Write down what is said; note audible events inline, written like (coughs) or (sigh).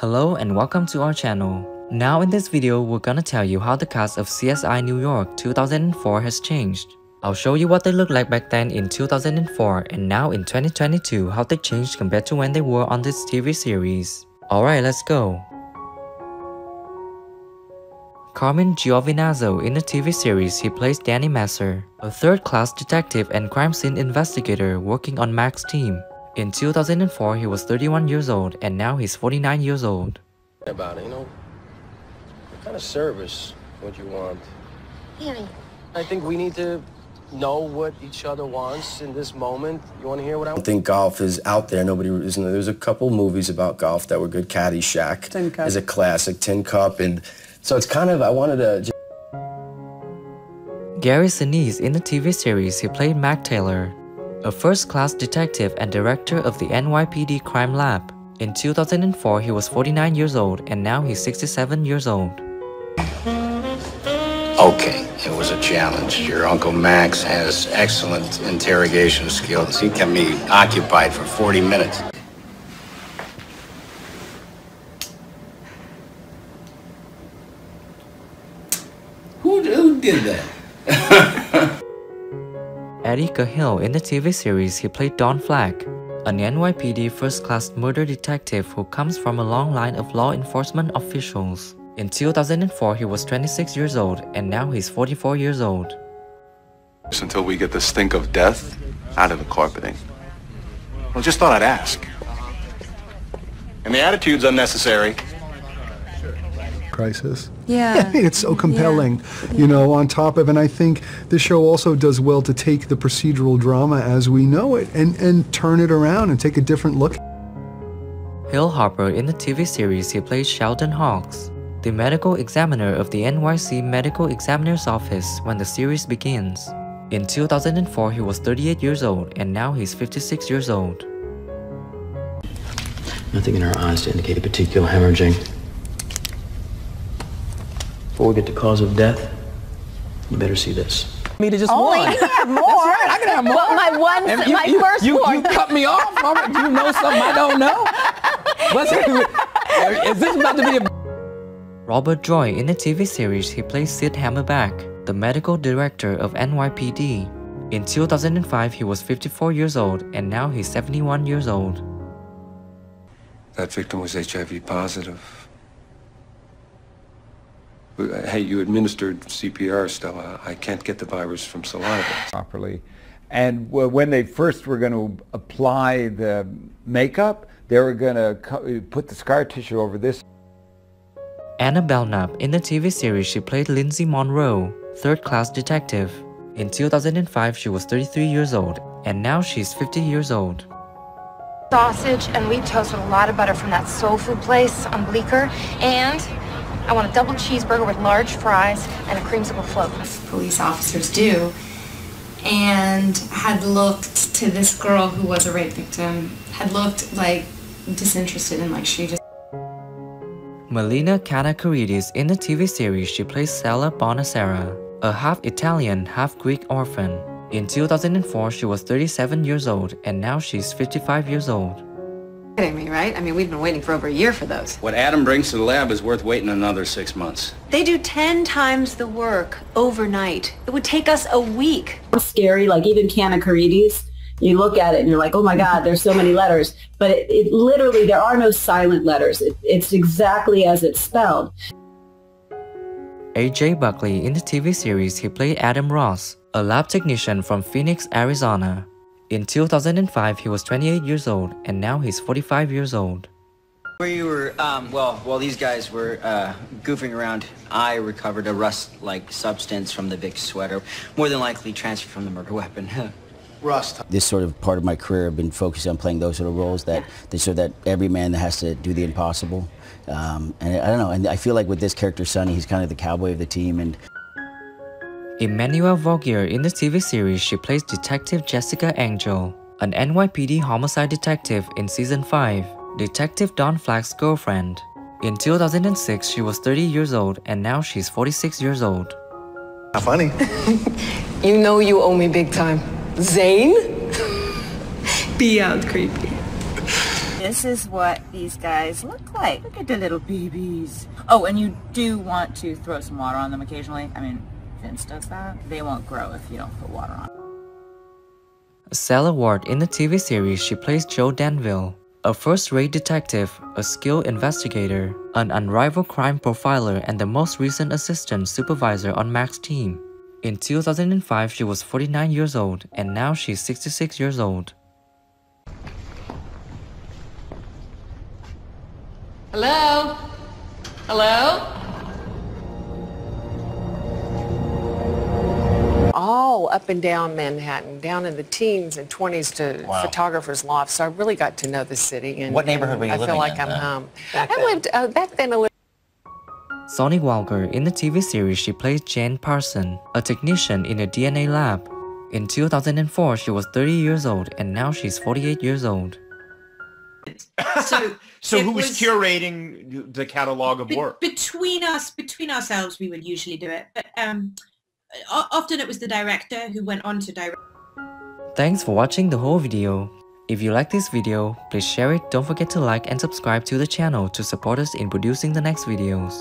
Hello and welcome to our channel. Now in this video, we're gonna tell you how the cast of CSI New York 2004 has changed. I'll show you what they looked like back then in 2004 and now in 2022 how they changed compared to when they were on this TV series. Alright, let's go. Carmine Giovinazzo in the TV series he plays Danny Messer, a third-class detective and crime scene investigator working on Mac's team. In 2004, he was 31 years old, and now he's 49 years old. About it, you know, what kind of service would you want? Danny, I think we need to know what each other wants in this moment. You want to hear what I I think golf is out there. Nobody is. There's a couple movies about golf that were good. Caddyshack Tin Cup. is a classic. Tin Cup, and so it's kind of. I wanted to. Just Gary Sinise in the TV series he played Mac Taylor, a first-class detective and director of the NYPD Crime Lab. In 2004, he was 49 years old, and now he's 67 years old. Okay, it was a challenge. Your Uncle Max has excellent interrogation skills. He can be occupied for 40 minutes. Who, who did that? Eddie Cahill in the TV series he played Don Flack, an NYPD first-class murder detective who comes from a long line of law enforcement officials. In 2004, he was 26 years old, and now he's 44 years old. until we get the stink of death out of the carpeting. Well, just thought I'd ask. And the attitude's unnecessary. Crisis. Yeah. (laughs) it's so compelling, you know, on top of, and I think the show also does well to take the procedural drama as we know it and, and turn it around and take a different look. Hill Harper in the TV series he plays Sheldon Hawkes, the medical examiner of the NYC Medical Examiner's Office when the series begins. In 2004, he was 38 years old, and now he's 56 years old. Nothing in her eyes to indicate a particular hemorrhaging. Before we get to cause of death, you better see this. Me to just Only one. you have more. That's right. I can have more. Well, my one, And my you, first you, one. You cut me off. I'm- Do you know something I don't know? What's Is this about to be a Robert Joy in the TV series he plays Sid Hammerback, the medical director of NYPD. In 2005, he was 54 years old, and now he's 71 years old. That victim was HIV positive. Hey, you administered CPR, Stella. I can't get the virus from saliva. properly. And when they first were going to apply the makeup, they were going to put the scar tissue over this. Anna Belknap in the TV series she played Lindsay Monroe, third-class detective. In 2005, she was 33 years old, and now she's 50 years old. sausage and wheat toast with a lot of butter from that soul food place on Bleecker. And I want a double cheeseburger with large fries and a creamsicle float. police officers do and had looked to this girl who was a rape victim had looked like disinterested and like she just Melina Kanakaredes in the TV series she plays Sela Bonasera, a half-Italian, half-Greek orphan. In 2004, she was 37 years old, and now she's 55 years old. Kidding me, right? I mean, we've been waiting for over a year for those. What Adam brings to the lab is worth waiting another six months. They do 10 times the work overnight. It would take us a week. scary, like even Kanakaredes, you look at it and you're like, oh my God, there's so many letters. But it, it literally, there are no silent letters. It, it's exactly as it's spelled. AJ Buckley in the TV series he played Adam Ross, a lab technician from Phoenix, Arizona. In 2005, he was 28 years old, and now he's 45 years old. We were, um, well, while these guys were uh, goofing around, I recovered a rust-like substance from the Vic sweater, more than likely transferred from the murder (laughs) weapon. (laughs) Rust. This sort of part of my career, I've been focused on playing those sort of roles that, that so that every man that has to do the impossible. Um, and I don't know, and I feel like with this character, Sonny, he's kind of the cowboy of the team, and Emmanuelle Vaugier in the TV series she plays Detective Jessica Angel, an NYPD homicide detective in season 5, Detective Don Flack's girlfriend. In 2006, she was 30 years old and now she's 46 years old. How funny. (laughs) You know you owe me big time. Zane? (laughs) beyond creepy this is what these guys look like. Look at the little babies. Oh, and you do want to throw some water on them occasionally. I mean, Vince does that. They won't grow if you don't put water on. Sela Ward in the TV series she plays Jo Danville, a first-rate detective, a skilled investigator, an unrivaled crime profiler and the most recent assistant supervisor on Mac's team. In 2005 she was 49 years old and now she's 66 years old. Hello? Hello? All up and down Manhattan, down in the teens and 20s to Wow. photographers' lofts. So I really got to know the city. And, What neighborhood and were you I living feel like in I'm then? home. I lived uh, back then. I lived Sonya Walger in the TV series she plays Jane Parson, a technician in a DNA lab. In 2004 she was 30 years old and now she's 48 years old. So, (coughs) So who was was- curating the catalog of Be- work? between us between ourselves we would usually do it but um o- often it was the director who went on to direct Thanks for watching the whole video. If you like this video, please share it, don't forget to like and subscribe to the channel to support us in producing the next videos.